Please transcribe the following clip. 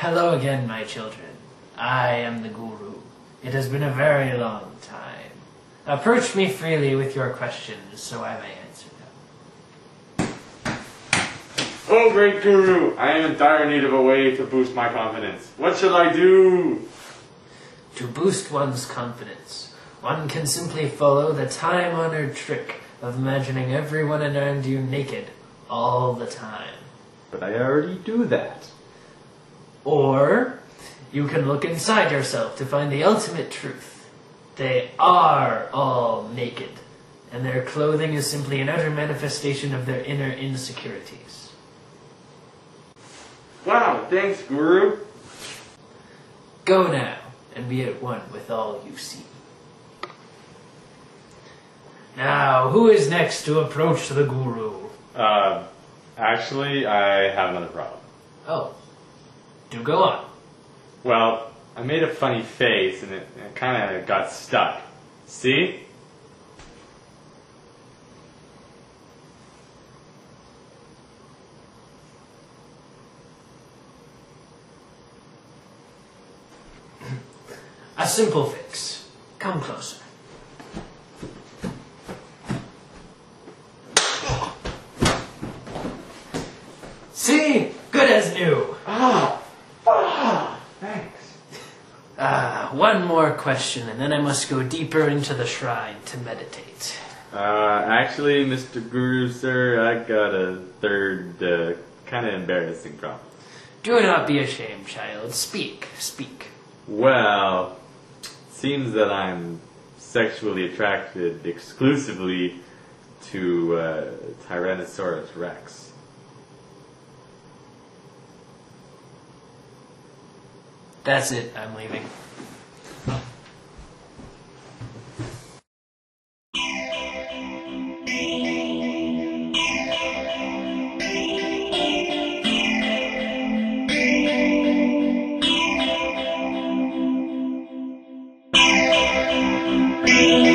Hello again, my children. I am the Guru. It has been a very long time. Approach me freely with your questions so I may answer them. Oh, great guru! I am in dire need of a way to boost my confidence. What shall I do? To boost one's confidence, one can simply follow the time honored trick of imagining everyone around you naked all the time. But I already do that. Or you can look inside yourself to find the ultimate truth. They are all naked, and their clothing is simply an outer manifestation of their inner insecurities. Wow, thanks, guru. Go now and be at one with all you see. Now, who is next to approach the guru? Uh, actually, I have another problem. Oh, go on. Well, I made a funny face and it, it kind of got stuck. See? A simple fix. Come closer. See? Good as new. Ah. Ah, one more question, and then I must go deeper into the shrine to meditate. Uh, actually, Mr. Guru, sir, I got a third, uh, kind of embarrassing problem. Do not be ashamed, child. Speak, speak. Well, seems that I'm sexually attracted exclusively to uh, Tyrannosaurus Rex. That's it. I'm leaving. Thank